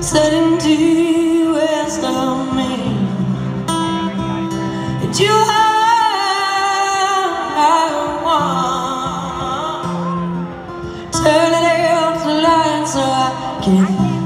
Suddenly west of me. That you have one. Turn it out the light so I can